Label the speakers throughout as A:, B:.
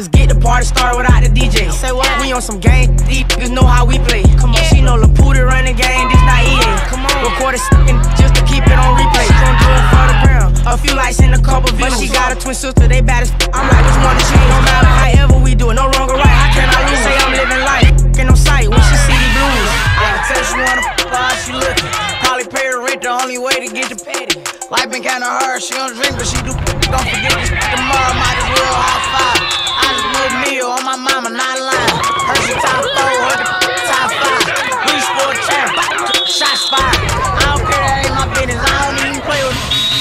A: Niggas get the party started without the DJ. Say what? We on some game, these niggas know how we play. Come on, she know Laputa running game, this not EA. Come on, record it just to keep it on replay. Gon' do it for the ground. A few lights and a couple views. But she got a twin sister, they bad as I'm like, this one to change. No matter however we do it, no wrong or right. How can I lose? Say I'm living life, f***ing on sight when she see the blues. I tell she wanna f*** how she looking. Probably pay her rent, the only way to get the petty. Life been kinda hard, she don't drink, but she do. Don't forget this tomorrow, might as well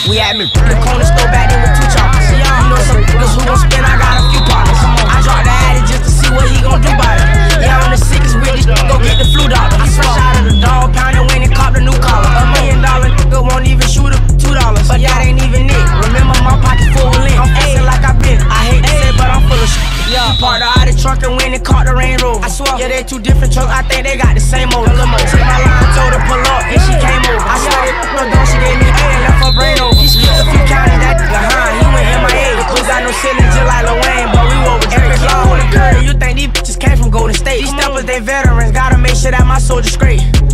A: We had me the corner store back in with two choppers. Y'all know some niggas who gon' spin. I got a few partners. I dropped the addy just to see what he gon' do about it. Yeah, I'm the sickest with this. Go get the flu doctor. I fresh out of the dog pound and went and copped a new collar. A million dollar nigga won't even shoot up two dollars. But that ain't even it. Remember my pocket full of lint. I'm flexing like I've been. I hate to say, but I'm full of shit. Yeah, parked out of the truck and went and caught the Range Rover. I swear, yeah, they two different trucks. I think they got the same motor. Took my line, told her pull up, and she veterans, gotta make sure that my soldier's great.